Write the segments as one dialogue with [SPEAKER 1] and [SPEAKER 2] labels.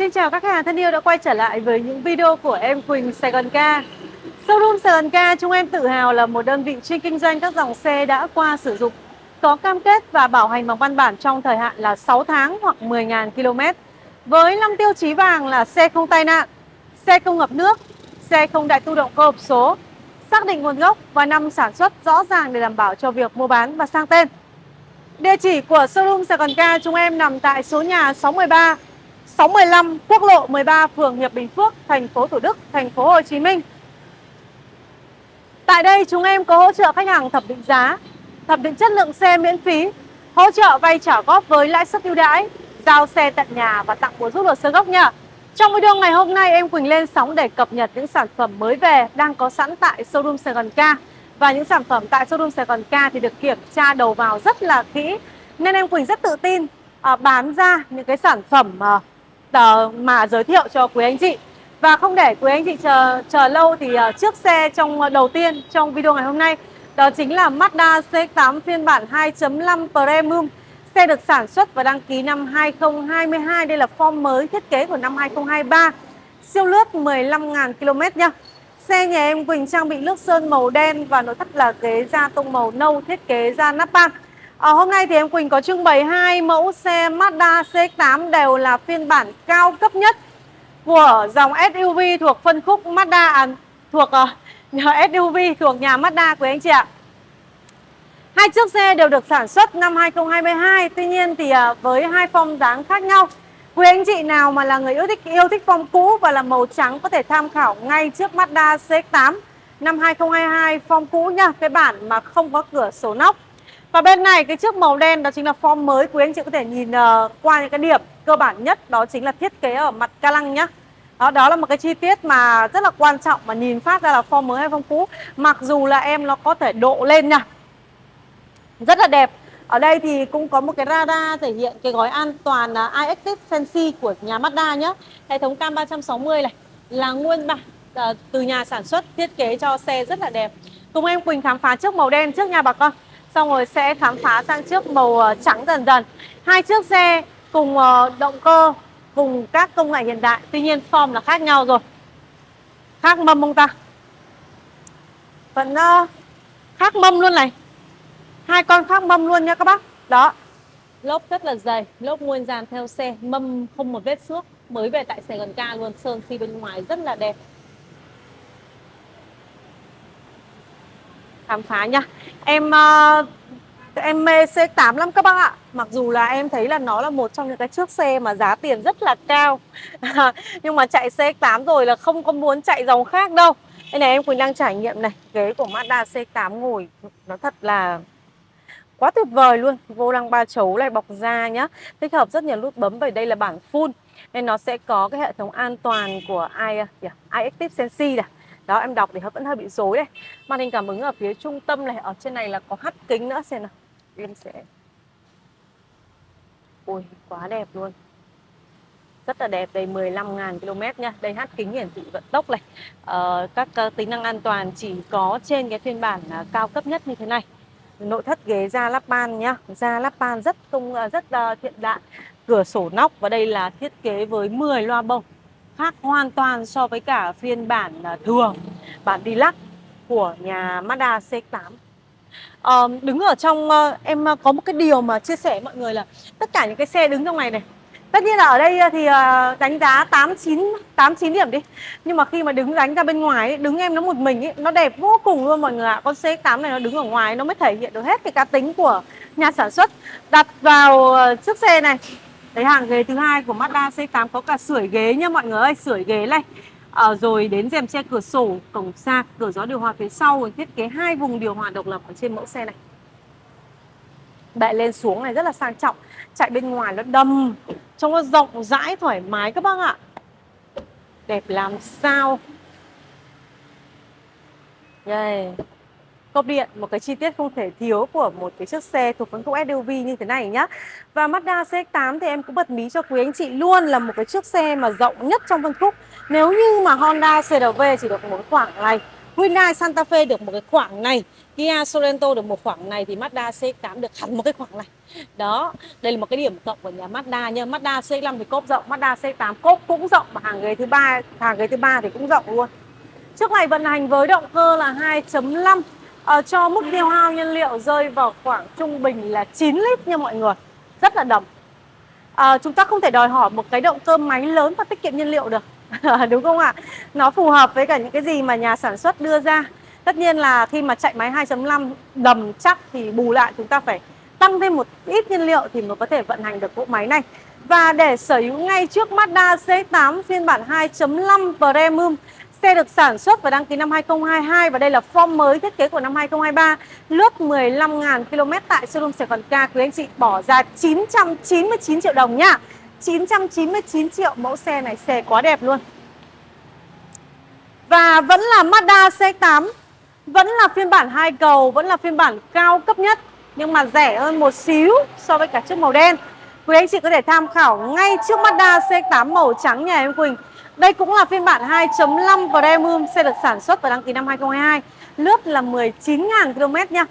[SPEAKER 1] Xin chào các khách hàng thân yêu đã quay trở lại với những video của em Quỳnh Sài Gòn Ca. Showroom Sài Gòn Ca chúng em tự hào là một đơn vị chuyên kinh doanh các dòng xe đã qua sử dụng, có cam kết và bảo hành bằng văn bản trong thời hạn là 6 tháng hoặc 10.000 km. Với 5 tiêu chí vàng là xe không tai nạn, xe không ngập nước, xe không đại tu động cơ hộp số, xác định nguồn gốc và năm sản xuất rõ ràng để đảm bảo cho việc mua bán và sang tên. Địa chỉ của showroom Sài Gòn Ca chúng em nằm tại số nhà 613 615 Quốc lộ 13 phường Hiệp Bình Phước, thành phố Thủ Đức, thành phố Hồ Chí Minh. Tại đây chúng em có hỗ trợ khách hàng thẩm định giá, thẩm định chất lượng xe miễn phí, hỗ trợ vay trả góp với lãi suất ưu đãi, giao xe tận nhà và tặng bổ giúp luật sơ gốc nha. Trong video ngày hôm nay em Quỳnh lên sóng để cập nhật những sản phẩm mới về đang có sẵn tại showroom Sài Gòn Ca và những sản phẩm tại showroom Sài Gòn Ca thì được kiểm tra đầu vào rất là kỹ nên em Quỳnh rất tự tin uh, bán ra những cái sản phẩm uh, tờ mà giới thiệu cho quý anh chị. Và không để quý anh chị chờ chờ lâu thì à, uh, trước xe trong uh, đầu tiên trong video ngày hôm nay đó chính là Mazda CX-8 phiên bản 2.5 Premium. Xe được sản xuất và đăng ký năm 2022 Đây là form mới thiết kế của năm 2023 Siêu lướt 15.000 km nha. Xe nhà em Quỳnh trang bị nước sơn màu đen và nội thất là ghế da tông màu nâu thiết kế da nắp À, hôm nay thì em Quỳnh có trưng bày hai mẫu xe Mazda CX-8 đều là phiên bản cao cấp nhất của dòng SUV thuộc phân khúc Mazda à, thuộc ờ, uh, SUV thuộc nhà Mazda của anh chị ạ. Hai chiếc xe đều được sản xuất năm 2022, tuy nhiên thì uh, với hai phong dáng khác nhau. Quý anh chị nào mà là người yêu thích yêu thích phong cũ và là màu trắng có thể tham khảo ngay chiếc Mazda CX-8 năm 2022 phong cũ nha, cái bản mà không có cửa sổ nóc. Và bên này cái chiếc màu đen đó chính là form mới. Quý anh chị có thể nhìn uh, qua những cái điểm cơ bản nhất Đó chính là thiết kế ở mặt ca lăng nhá. Đó, đó là một cái chi tiết mà rất là quan trọng mà nhìn phát ra là form mới hay form cũ. Mặc dù là em nó có thể độ lên nha Rất là đẹp. Ở đây thì cũng có một cái radar thể hiện cái gói an toàn uh, iActive Fancy của nhà Mazda nhá. Hệ thống cam 360 này là nguyên bản uh, từ nhà sản xuất thiết kế cho xe rất là đẹp. Cùng em Quỳnh khám phá chiếc màu đen trước nha bà con. Xong rồi sẽ khám phá sang chiếc màu ờ, trắng dần dần. Hai chiếc xe cùng ờ, động cơ, Cùng các công nghệ hiện đại, Tuy nhiên form là khác nhau rồi. Khác mâm ông ta. Vẫn ờ, khác mâm luôn này. Hai con khác mâm luôn nha các bác. Đó. Lốp rất là dày, Lốp nguyên dàn theo xe, Mâm không một vết xước, Mới về tại Sài Gòn Ca luôn, Sơn si bên ngoài rất là đẹp. Khám phá nha. Em uh, em mê C8 lắm các bác ạ. Mặc dù là em thấy là nó là một trong những cái chiếc xe mà giá tiền rất là cao. Nhưng mà chạy C8 rồi là không có muốn chạy dòng khác đâu. Đây này em Quỳnh đang trải nghiệm này. Ghế của Mazda C8 ngồi nó thật là quá tuyệt vời luôn. Vô lăng ba chấu này bọc da nhá. Tích hợp rất nhiều nút bấm bởi đây là bản full. Nên nó sẽ có cái hệ thống an toàn của i, à, yeah, iActive Sensi này đó em đọc thì vẫn hơi bị rối đây màn hình cảm ứng ở phía trung tâm này ở trên này là có hắt kính nữa xem nào. Em sẽ ui quá đẹp luôn. Rất là đẹp đây 15.000 km nha. Đây hát kính hiển thị vận tốc này. Ờ, các uh, tính năng an toàn chỉ có trên cái phiên bản uh, cao cấp nhất như thế này. Nội thất ghế da lắp ban nhá. Da lắp ban rất tung uh, ờ, rất uh, hiện đại cửa sổ nóc và đây là thiết kế với 10 loa bông khác hoàn toàn so với cả phiên bản à, thường bản Deluxe của nhà Mazda CX-8 à, đứng ở trong em có một cái điều mà chia sẻ với mọi người là tất cả những cái xe đứng trong này này tất nhiên là ở đây thì ờ, đánh giá 8 9 8 9 điểm đi. Nhưng mà khi mà đứng đánh ra bên ngoài ấy, đứng em nó một mình ấy, nó đẹp vô cùng luôn mọi người ạ. Con CX-8 này nó đứng ở ngoài nó mới thể hiện được hết cái cá tính của nhà sản xuất. Đặt vào ờ, chiếc xe này Đấy hàng ghế thứ hai của Mazda C8 có cả sưởi ghế nha mọi người ơi, sưởi ghế này. À, rồi đến rèm che cửa sổ, cổng sạc, cửa gió điều hòa phía sau rồi thiết kế hai vùng điều hòa độc lập ở trên mẫu xe này. Bệ lên xuống này rất là sang trọng, chạy bên ngoài nó đầm, trông nó rộng rãi thoải mái các bác ạ. Đẹp làm sao. Đây cốp điện, một cái chi tiết không thể thiếu của một cái chiếc xe thuộc phân khúc SUV như thế này nhá. Và Mazda CX-8 thì em cũng bật mí cho quý anh chị luôn là một cái chiếc xe mà rộng nhất trong phân khúc. Nếu như mà Honda CRV chỉ được một khoảng này, Hyundai Santa Fe được một cái khoảng này, Kia Sorento được một khoảng này thì Mazda CX-8 được hẳn một cái khoảng này. Đó, đây là một cái điểm cộng của nhà Mazda nhá. Mazda CX-5 thì cốp rộng, Mazda CX-8 cốp cũng rộng và hàng ghế thứ ba, hàng ghế thứ ba thì cũng rộng luôn. Chiếc này vận hành với động cơ là 2.5 à, cho mức tiêu hao nhiên liệu rơi vào khoảng trung bình là 9 lít nha mọi người. Rất là đầm à, ờ, chúng ta không thể đòi hỏi một cái động cơ máy lớn và tiết kiệm nhiên liệu được. Đúng không ạ? Nó phù hợp với cả những cái gì mà nhà sản xuất đưa ra. Tất nhiên là khi mà chạy máy 2.5 đầm chắc thì bù lại chúng ta phải tăng thêm một ít nhiên liệu thì mới có thể vận hành được cỗ máy này. Và để sở hữu ngay trước Mazda C8 phiên bản 2.5 Premium Xe được sản xuất và đăng ký năm 2022 và đây là form mới thiết kế của năm 2023. Lướt 15.000 km tại showroom Sài Gòn Ca quý anh chị bỏ ra 999 triệu đồng nhá. 999 triệu mẫu xe này, xe quá đẹp luôn. Và vẫn là Mazda CX-8 Vẫn là phiên bản hai cầu, Vẫn là phiên bản cao cấp nhất, Nhưng mà rẻ hơn một xíu so với cả chiếc màu đen Quý anh chị có thể tham khảo ngay trước Mazda CX-8 màu trắng nhà em Quỳnh đây cũng là phiên bản 2.5 Premium Xe được sản xuất và đăng ký năm 2022 Lướt là 19.000 km nha.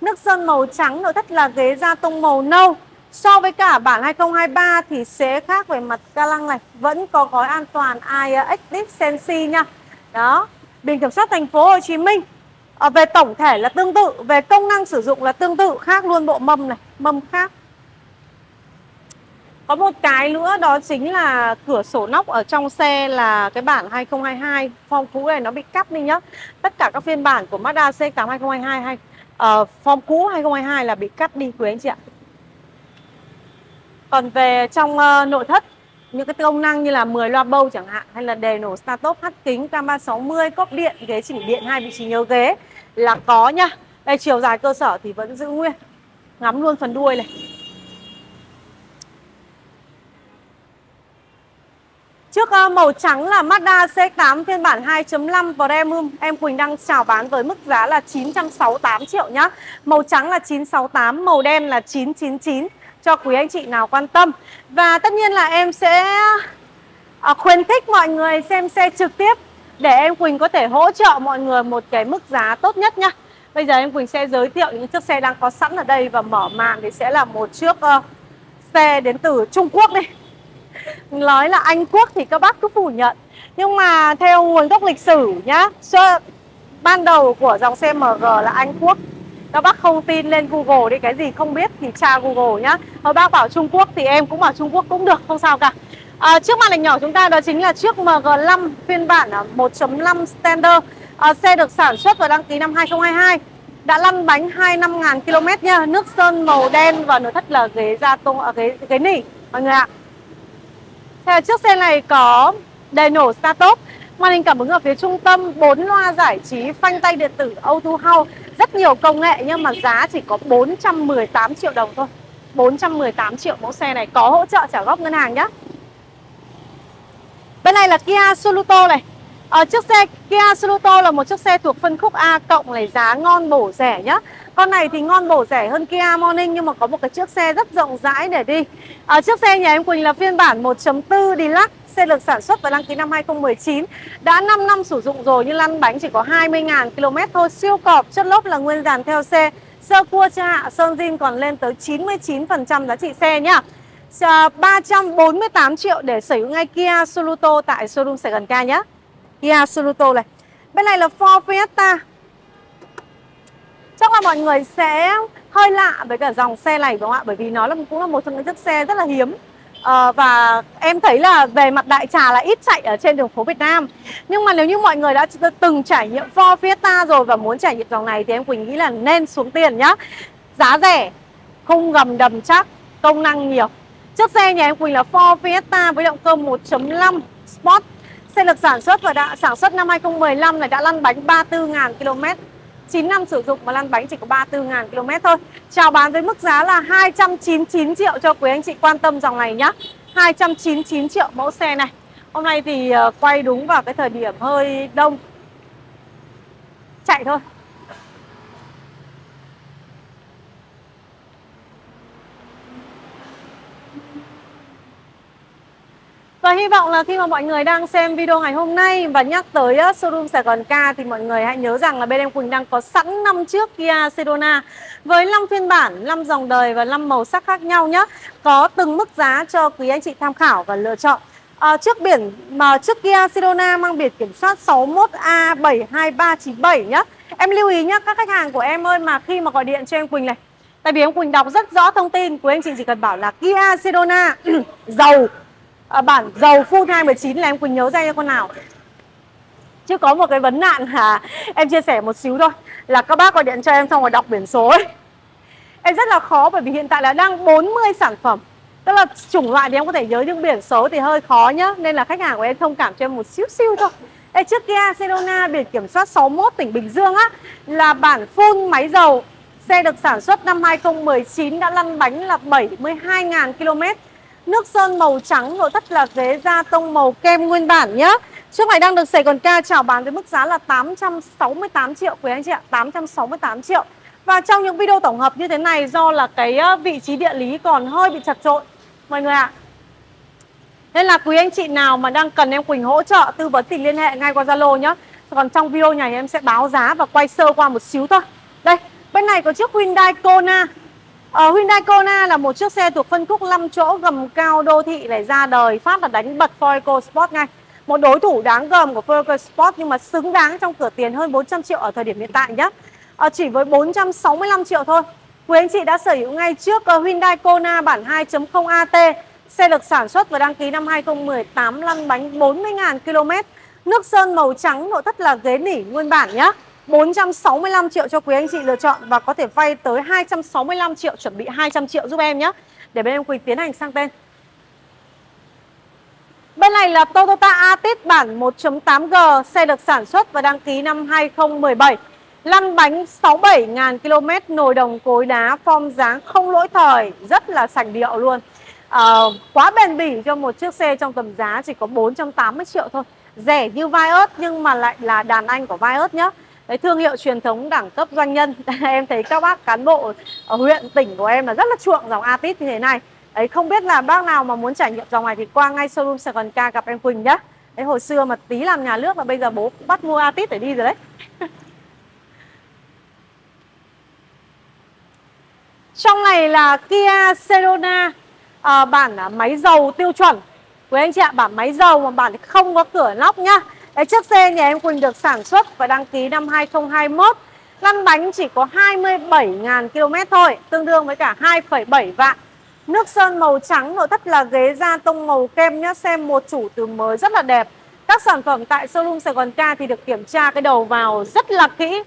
[SPEAKER 1] Nước sơn màu trắng, nội thất là ghế da tông màu nâu. So với cả bản 2023 thì sẽ khác về mặt ca lăng này Vẫn có gói an toàn iX Sensi nha. Đó Biển kiểm soát thành phố Hồ Chí Minh. À, Về tổng thể là tương tự Về công năng sử dụng là tương tự Khác luôn bộ mâm này Mâm khác có một cái nữa đó chính là cửa sổ nóc ở trong xe là cái bản 2022 Form cũ này nó bị cắt đi nhá. Tất cả các phiên bản của Mazda CX-8 2022 hay ờ, uh, Form cũ 2022 là bị cắt đi quý anh chị ạ. Còn về trong uh, nội thất những cái công năng như là 10 loa bâu chẳng hạn hay là đề nổ start top hắt kính cam 360 cốc điện ghế chỉnh điện hai vị trí nhớ ghế là có nhá. Đây chiều dài cơ sở thì vẫn giữ nguyên ngắm luôn phần đuôi này. Chiếc ờ, màu trắng là Mazda C8 phiên bản 2.5 Premium. Em Quỳnh đang chào bán với mức giá là 968 triệu nhá. Màu trắng là 968, màu đen là 999 Cho quý anh chị nào quan tâm. Và tất nhiên là em sẽ ờ, khuyến khích mọi người xem xe trực tiếp Để em Quỳnh có thể hỗ trợ mọi người một cái mức giá tốt nhất nhá. Bây giờ em Quỳnh sẽ giới thiệu những chiếc xe đang có sẵn ở đây Và mở màn thì sẽ là một chiếc uh, xe đến từ Trung Quốc đây nói là Anh Quốc thì các bác cứ phủ nhận. Nhưng mà theo nguồn gốc lịch sử nhá ban đầu của dòng xe MG là Anh Quốc. Các bác không tin lên Google đi cái gì không biết thì tra Google nhá. Hồi bác bảo Trung Quốc thì em cũng bảo Trung Quốc cũng được không sao cả. À, Trước màn hình nhỏ chúng ta đó chính là chiếc MG5 phiên bản à, 1.5 Standard. À, Xe được sản xuất và đăng ký năm 2022 đã lăn bánh 25 ngàn km nha Nước sơn màu đen và nội thất là ghế da tông à, ghế, ghế nỉ mọi người ạ. Thế chiếc xe này có đề nổ start top Màn hình cảm ứng ở phía trung tâm 4 loa giải trí, phanh tay điện tử, Auto House. Rất nhiều công nghệ nhưng mà giá chỉ có 418 triệu đồng thôi. 418 triệu mẫu xe này có hỗ trợ trả góp ngân hàng nhé Bên này là Kia Soluto này ở chiếc xe Kia Soluto là một chiếc xe thuộc phân khúc A cộng này giá ngon bổ rẻ nhá. Con này thì ngon bổ rẻ hơn Kia Morning nhưng mà có một cái chiếc xe rất rộng rãi để đi. À, chiếc xe nhà em Quỳnh là phiên bản 1.4 Deluxe xe được sản xuất và đăng ký năm 2019 Đã 5 năm sử dụng rồi nhưng lăn bánh chỉ có 20.000 km thôi. Siêu cọp, chất lốp là nguyên dàn theo xe. Sơ cua cha hạ, sơn zin còn lên tới 99% giá trị xe nhá. 348 ờ, triệu để sở hữu ngay Kia Soluto tại showroom Sài Gòn Ca nhé Kia Soluto này. Bên này là Ford Fiesta. Chắc là mọi người sẽ hơi lạ với cả dòng xe này đúng không ạ? Bởi vì nó là cũng là một trong những chiếc xe rất là hiếm. À, và em thấy là về mặt đại trà là ít chạy ở trên đường phố Việt Nam. Nhưng mà nếu như mọi người đã từng trải nghiệm Ford Fiesta rồi và muốn trải nghiệm dòng này thì em Quỳnh nghĩ là nên xuống tiền nhá. Giá rẻ không gầm đầm chắc công năng nhiều. Chiếc xe nhà em Quỳnh là Ford Fiesta với động cơ 1.5 Sport xe được sản xuất và đã sản xuất năm 2015 này đã lăn bánh 34.000 km 9 năm sử dụng mà lăn bánh chỉ có 34.000 km thôi. Chào bán với mức giá là 299 triệu cho quý anh chị quan tâm dòng này nhá. 299 triệu mẫu xe này. Hôm nay thì ờ, quay đúng vào cái thời điểm hơi đông. Chạy thôi. Và hy vọng là khi mà mọi người đang xem video ngày hôm nay và nhắc tới showroom Sài Gòn Ca thì mọi người hãy nhớ rằng là bên em Quỳnh đang có sẵn năm chiếc Kia Sedona với 5 phiên bản, 5 dòng đời và 5 màu sắc khác nhau nhé. Có từng mức giá cho quý anh chị tham khảo và lựa chọn. À, trước biển mà trước Kia Sedona mang biển kiểm soát 61A72397 nhé. Em lưu ý nhé các khách hàng của em ơi mà khi mà gọi điện cho em Quỳnh này Tại vì em Quỳnh đọc rất rõ thông tin của anh chị chỉ cần bảo là Kia Sedona dầu à, bản dầu full 219 là em Quỳnh nhớ ra cho con nào? Chứ có một cái vấn nạn là em chia sẻ một xíu thôi là các bác gọi điện cho em xong rồi đọc biển số ấy. Em rất là khó bởi vì hiện tại là đang 40 sản phẩm. Tức là chủng loại thì em có thể nhớ những biển số thì hơi khó nhá nên là khách hàng của em thông cảm cho em một xíu xíu thôi. Đây trước kia Sedona biển kiểm soát 61 tỉnh Bình Dương á là bản full máy dầu xe được sản xuất năm 2019 đã lăn bánh là 72.000 km Nước sơn màu trắng, nội thất là ghế da tông màu kem nguyên bản nhé. Chiếc này đang được Sài Gòn Ca chào bán với mức giá là 868 triệu quý anh chị ạ, 868 triệu. Và trong những video tổng hợp như thế này do là cái ờ, vị trí địa lý còn hơi bị chật trội mọi người ạ. Nên là quý anh chị nào mà đang cần em Quỳnh hỗ trợ tư vấn thì liên hệ ngay qua Zalo nhé. Còn trong video này em sẽ báo giá và quay sơ qua một xíu thôi. Đây, bên này có chiếc Hyundai Kona Ờ, Hyundai Kona là một chiếc xe thuộc phân khúc 5 chỗ gầm cao đô thị này ra đời phát là đánh bật Ford EcoSport ngay. Một đối thủ đáng gầm của Ford EcoSport nhưng mà xứng đáng trong cửa tiền hơn 400 triệu ở thời điểm hiện tại nhé. Ờ, chỉ với 465 triệu thôi. Quý anh chị đã sở hữu ngay trước uh, Hyundai Kona bản 2.0 AT. Xe được sản xuất và đăng ký năm 2018 lăn bánh 40.000 km. Nước sơn màu trắng, nội thất là ghế nỉ nguyên bản nhé. 465 triệu cho quý anh chị lựa chọn và có thể vay tới 265 triệu chuẩn bị 200 triệu giúp em nhé. Để bên em Quỳnh tiến hành sang tên. Bên này là Toyota Altis bản 1.8G xe được sản xuất và đăng ký năm 2017 Lăn bánh 67.000 km nồi đồng cối đá form dáng không lỗi thời rất là sành điệu luôn. À, Quá bền bỉ cho một chiếc xe trong tầm giá chỉ có 480 triệu thôi. Rẻ như Vios nhưng mà lại là đàn anh của Vios nhé cái thương hiệu truyền thống đẳng cấp doanh nhân. Em thấy các bác cán bộ ở huyện tỉnh của em là rất là chuộng dòng Atit như thế này. Ấy không biết là bác nào mà muốn trải nghiệm dòng này thì qua ngay showroom Sài Gòn Ca gặp em Quỳnh nhá. Đấy hồi xưa mà tí làm nhà nước là bây giờ bố bắt mua Atit để đi rồi đấy. Trong này là Kia Sedona ờ, à, bản máy dầu tiêu chuẩn. Quý anh chị ạ bản máy dầu mà bản không có cửa nóc nhá. Đấy, chiếc xe nhà em Quỳnh được sản xuất và đăng ký năm 2021 Lăn bánh chỉ có 27.000 km thôi Tương đương với cả 2,7 vạn. Nước sơn màu trắng, nội thất là ghế da tông màu kem nhá Xem một chủ từ mới rất là đẹp. Các sản phẩm tại showroom Sài Gòn Ca thì được kiểm tra cái đầu vào rất là kỹ.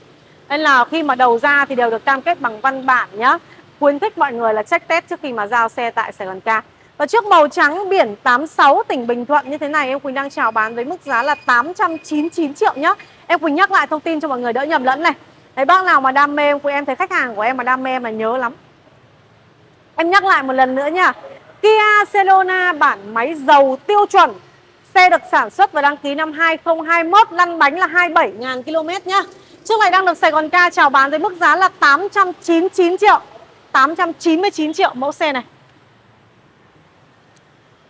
[SPEAKER 1] Nên là khi mà đầu ra thì đều được cam kết bằng văn bản nhá. Khuyến khích mọi người là check test trước khi mà giao xe tại Sài Gòn Ca và chiếc màu trắng biển 86 tỉnh Bình Thuận như thế này em Quỳnh đang chào bán với mức giá là 899 triệu nhá. Em Quỳnh nhắc lại thông tin cho mọi người đỡ nhầm lẫn này. Đấy bác nào mà đam mê em Quỳnh em thấy khách hàng của em mà đam mê mà nhớ lắm. Em nhắc lại một lần nữa nha. Kia Sedona bản máy dầu tiêu chuẩn. Xe được sản xuất và đăng ký năm 2021, lăn bánh là 27.000 km nhá. Chiếc này đang được Sài Gòn Ca chào bán với mức giá là 899 triệu. 899 triệu mẫu xe này.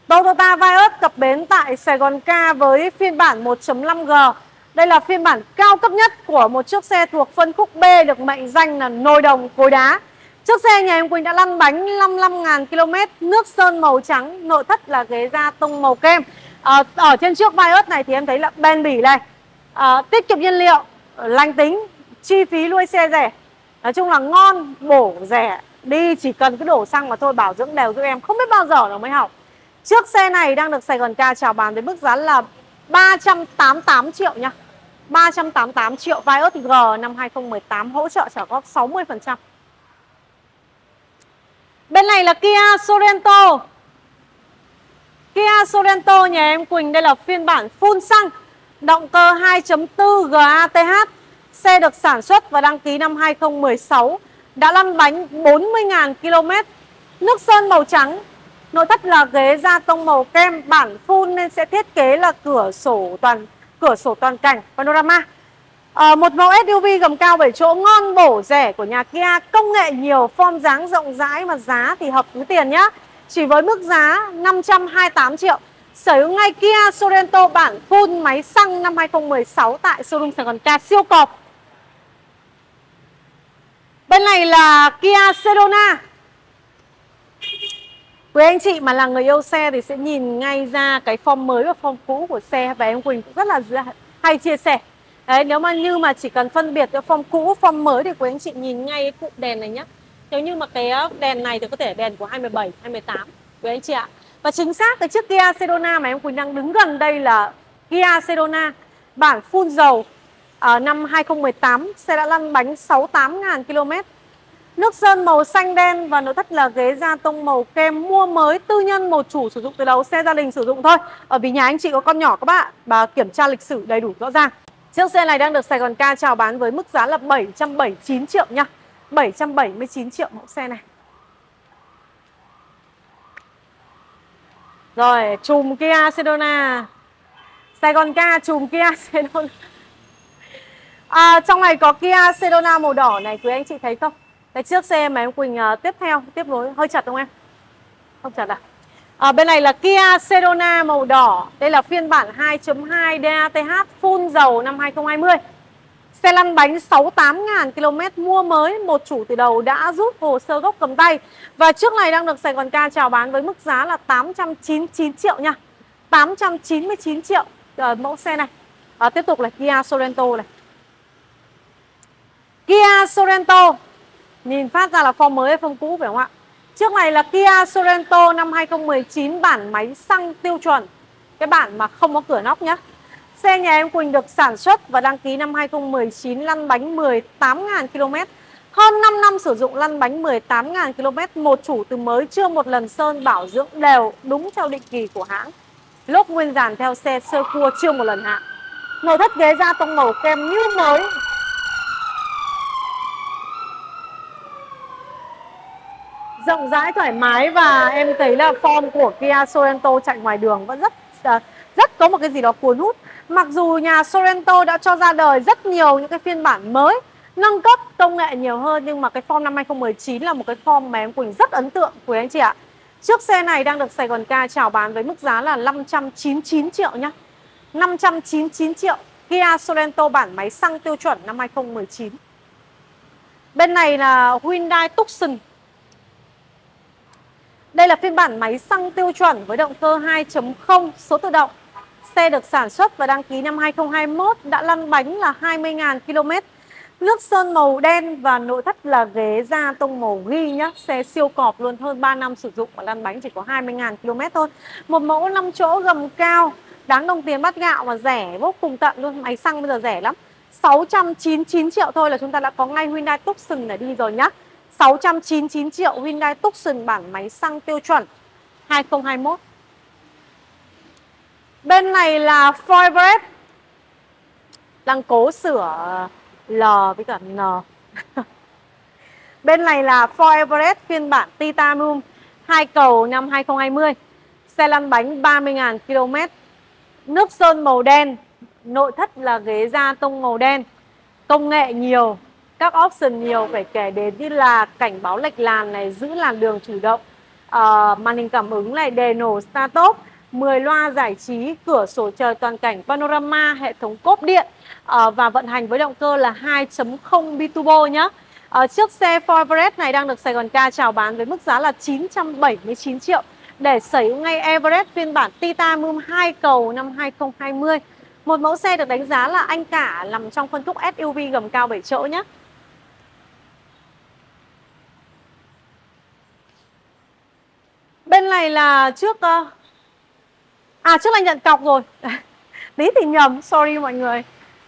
[SPEAKER 1] Toyota Vios cập bến tại Sài Gòn Ca với phiên bản 1.5G. Đây là phiên bản cao cấp nhất của một chiếc xe thuộc phân khúc B được mệnh danh là nồi đồng cối đá. Chiếc xe nhà em Quỳnh đã lăn bánh 55.000 km, nước sơn màu trắng, nội thất là ghế da tông màu kem. À, ở trên chiếc Vios này thì em thấy là bền bỉ này, à, tiết kiệm nhiên liệu, lành tính, chi phí nuôi xe rẻ. Nói chung là ngon, bổ, rẻ, đi chỉ cần cứ đổ xăng mà thôi bảo dưỡng đều giúp em không biết bao giờ nó mới học. Chiếc xe này đang được Sài Gòn Ca chào bán với mức giá là 388 triệu nha. 388 triệu. Vios G năm 2018 hỗ trợ trả góp 60% Bên này là Kia Sorento. Kia Sorento, nhà em Quỳnh, đây là phiên bản full xăng, Động cơ 2.4 GATH Xe được sản xuất và đăng ký năm 2016 Đã lăn bánh 40.000 km Nước sơn màu trắng Nội thất là ghế da tông màu kem bản full nên sẽ thiết kế là cửa sổ toàn cửa sổ toàn cảnh panorama. À, một mẫu SUV gầm cao 7 chỗ ngon bổ rẻ của nhà Kia, công nghệ nhiều, form dáng rộng rãi mà giá thì hợp túi tiền nhá. Chỉ với mức giá 528 triệu. Sở hữu ngay Kia Sorento bản full máy xăng năm 2016 tại showroom Sài Gòn Ca siêu cọp. Bên này là Kia Sedona. Quý anh chị mà là người yêu xe thì sẽ nhìn ngay ra cái form mới và form cũ của xe và em Quỳnh cũng rất là hay chia sẻ. Đấy, nếu mà như mà chỉ cần phân biệt giữa form cũ, form mới thì quý anh chị nhìn ngay cái cụm đèn này nhé. Nếu như mà cái ờ, đèn này thì có thể đèn của 2017, 2018 quý anh chị ạ. Và chính xác cái chiếc Kia Sedona mà em Quỳnh đang đứng gần đây là Kia Sedona bản full dầu ở năm 2018 xe đã lăn bánh 68.000 km. Nước sơn màu xanh đen và nội thất là ghế da tông màu kem mua mới tư nhân một chủ sử dụng từ đầu xe gia đình sử dụng thôi. Ở vì nhà anh chị có con nhỏ các bạn và kiểm tra lịch sử đầy đủ rõ ràng. Chiếc xe này đang được Sài Gòn Ca chào bán với mức giá là 779 triệu nha. 779 triệu mẫu xe này. Rồi, chùm Kia Sedona. Sài Gòn Ca chùm Kia Sedona. À, trong này có Kia Sedona màu đỏ này quý anh chị thấy không? Cái chiếc xe mà em Quỳnh uh, tiếp theo, tiếp nối hơi chặt không em? Không chặt à? à bên này là Kia Sedona màu đỏ. Đây là phiên bản 2.2 DATH full dầu năm 2020. Xe lăn bánh 68.000 km mua mới, một chủ từ đầu đã rút hồ sơ gốc cầm tay. Và trước này đang được Sài Gòn Ca chào bán với mức giá là 899 triệu nha. 899 triệu uh, mẫu xe này. À, tiếp tục là Kia Sorento này. Kia Sorento Nhìn phát ra là form mới hay form cũ phải không ạ? Trước này là Kia Sorento năm 2019 bản máy xăng tiêu chuẩn. Cái bản mà không có cửa nóc nhá. Xe nhà em Quỳnh được sản xuất và đăng ký năm 2019 lăn bánh 18.000 km Hơn 5 năm sử dụng, lăn bánh 18.000 km Một chủ từ mới, chưa một lần sơn, bảo dưỡng đều đúng theo định kỳ của hãng. Lốp nguyên dàn theo xe sơ cua chưa một lần hạ. Nội thất ghế da tông màu kem như mới. Rộng rãi, thoải mái và em thấy là form của Kia Sorento chạy ngoài đường vẫn rất ờ, rất có một cái gì đó cuốn hút. Mặc dù nhà Sorento đã cho ra đời rất nhiều những cái phiên bản mới, nâng cấp, công nghệ nhiều hơn, nhưng mà cái form năm 2019 là một cái form mà em Quỳnh rất ấn tượng, quý anh chị ạ. Chiếc xe này đang được Sài Gòn Ca chào bán với mức giá là 599 triệu nhá. 599 triệu, Kia Sorento bản máy xăng tiêu chuẩn năm 2019. Bên này là Hyundai Tucson đây là phiên bản máy xăng tiêu chuẩn với động cơ 2.0 số tự động. Xe được sản xuất và đăng ký năm 2021 đã lăn bánh là 20.000 km. Nước sơn màu đen và nội thất là ghế da tông màu ghi nhá. Xe siêu cọp luôn hơn 3 năm sử dụng và lăn bánh chỉ có 20.000 km thôi. Một mẫu 5 chỗ gầm cao, đáng đồng tiền bát gạo mà rẻ vô cùng tận luôn. Máy xăng bây giờ rẻ lắm. 699 triệu thôi là chúng ta đã có ngay Hyundai Tucson để đi rồi nhá. 699 triệu Hyundai Tucson bản máy xăng tiêu chuẩn 2021 Bên này là Ford Everest Đang cố sửa L với cả N. Bên này là Ford Everest phiên bản Titanium hai cầu năm 2020 Xe lăn bánh 30.000 km Nước sơn màu đen, Nội thất là ghế da tông màu đen, Công nghệ nhiều các option nhiều phải kể đến như là cảnh báo lệch làn này giữ làn đường chủ động. Uh, màn hình cảm ứng này đề nổ start top 10 loa giải trí cửa sổ trời toàn cảnh panorama hệ thống cốp điện uh, và vận hành với động cơ là 2.0 biturbo nhé uh, chiếc xe Ford Everest này đang được Sài Gòn Ca chào bán với mức giá là 979 triệu. Để sở hữu ngay Everest phiên bản Titanium 2 cầu năm 2020 một mẫu xe được đánh giá là anh cả nằm trong phân khúc SUV gầm cao 7 chỗ nhé Bên này là trước uh... À trước là nhận cọc rồi. Tí thì nhầm, sorry mọi người.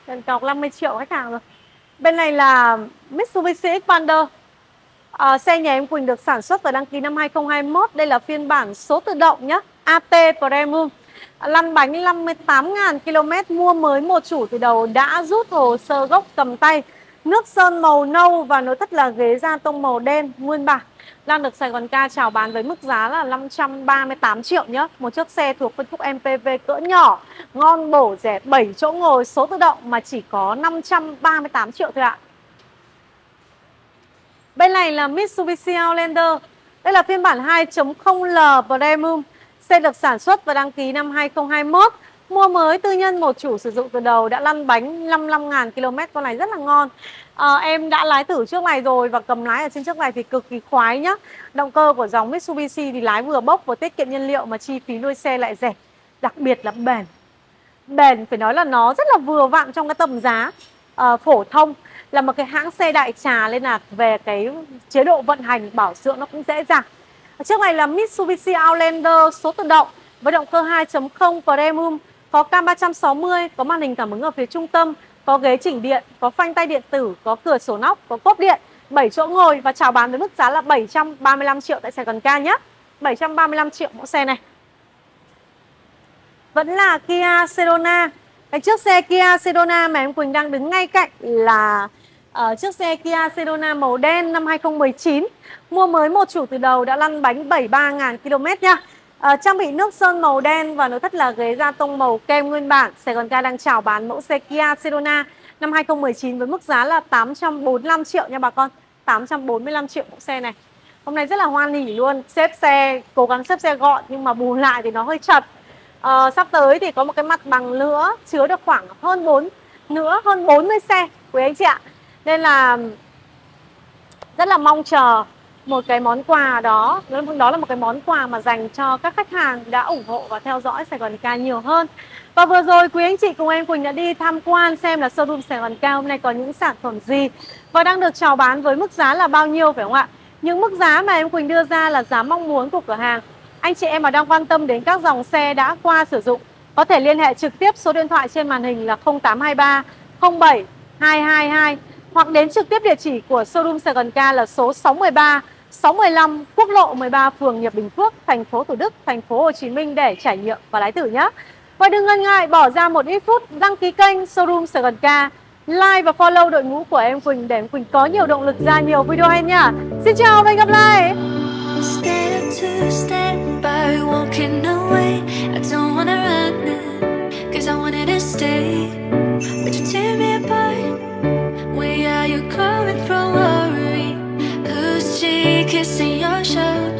[SPEAKER 1] Nhận cọc 50 triệu khách hàng rồi. Bên này là Mitsubishi Xpander. À, Xe nhà em Quỳnh được sản xuất và đăng ký năm 2021 Đây là phiên bản số tự động nhé AT Premium. Lăn bánh 58.000 km Mua mới một chủ từ đầu đã rút hồ sơ gốc cầm tay. Nước sơn màu nâu và nội thất là ghế da tông màu đen, nguyên bản. Đang được Sài Gòn Ca chào bán với mức giá là 538 triệu nhé Một chiếc xe thuộc phân khúc MPV cỡ nhỏ, Ngon bổ rẻ 7 chỗ ngồi, số tự động mà chỉ có 538 triệu thôi ạ. Bên này là Mitsubishi Outlander. Đây là phiên bản 2.0L Premium. Xe được sản xuất và đăng ký năm 2021 Mua mới tư nhân một chủ sử dụng từ đầu đã lăn bánh 55.000 km Con này rất là ngon. À, Em đã lái thử trước này rồi và cầm lái ở trên chiếc này thì cực kỳ khoái nhá. Động cơ của dòng Mitsubishi thì lái vừa bốc vừa tiết kiệm nhiên liệu mà chi phí nuôi xe lại rẻ Đặc biệt là bền. Bền phải nói là nó rất là vừa vặn trong cái tầm giá uh, phổ thông. Là một cái hãng xe đại trà nên là về cái chế độ vận hành bảo dưỡng nó cũng dễ dàng. Chiếc này là Mitsubishi Outlander số tự động với động cơ 2.0 Premium có cam 360, có màn hình cảm ứng ở phía trung tâm, có ghế chỉnh điện, có phanh tay điện tử, có cửa sổ nóc, có cốp điện, 7 chỗ ngồi và chào bán với mức giá là 735 triệu tại Sài Gòn Ca nhé. 735 triệu mẫu xe này. Vẫn là Kia Sedona. Cái chiếc xe Kia Sedona mà em Quỳnh đang đứng ngay cạnh là ở chiếc xe Kia Sedona màu đen năm 2019. Mua mới một chủ từ đầu đã lăn bánh 73.000 km nha. À, trang bị nước sơn màu đen và nội thất là ghế da tông màu kem nguyên bản. Sài Gòn Ga đang chào bán mẫu xe Kia Sedona năm 2019 với mức giá là 845 triệu nha bà con. 845 triệu mẫu xe này. Hôm nay rất là hoan hỉ luôn. Xếp xe, cố gắng xếp xe gọn nhưng mà bù lại thì nó hơi chật. À, sắp tới thì có một cái mặt bằng nữa chứa được khoảng hơn 4 nữa hơn 40 xe quý anh chị ạ. Nên là rất là mong chờ một cái món quà đó đó là một cái món quà mà dành cho các khách hàng đã ủng hộ và theo dõi Sài Gòn Ca nhiều hơn. Và vừa rồi quý anh chị cùng em Quỳnh đã đi tham quan xem là showroom Sài Gòn Ca hôm nay có những sản phẩm gì và đang được chào bán với mức giá là bao nhiêu, phải không ạ? Những mức giá mà em Quỳnh đưa ra là giá mong muốn của cửa hàng. Anh chị em mà đang quan tâm đến các dòng xe đã qua sử dụng, có thể liên hệ trực tiếp số điện thoại trên màn hình là 0823 07 222 hoặc đến trực tiếp địa chỉ của showroom Sài Gòn Ca là số 613 615 quốc lộ 13 phường Hiệp Bình Phước, thành phố Thủ Đức, thành phố Hồ Chí Minh để trải nghiệm và lái thử nhé. Và đừng ngần ngại bỏ ra một ít phút đăng ký kênh Showroom Sài Gòn Ca, like và follow đội ngũ của em Quỳnh để em Quỳnh có nhiều động lực ra nhiều video hay nhá. Xin chào và hẹn gặp lại. But you tear me apart Where are you coming from? kissing your shell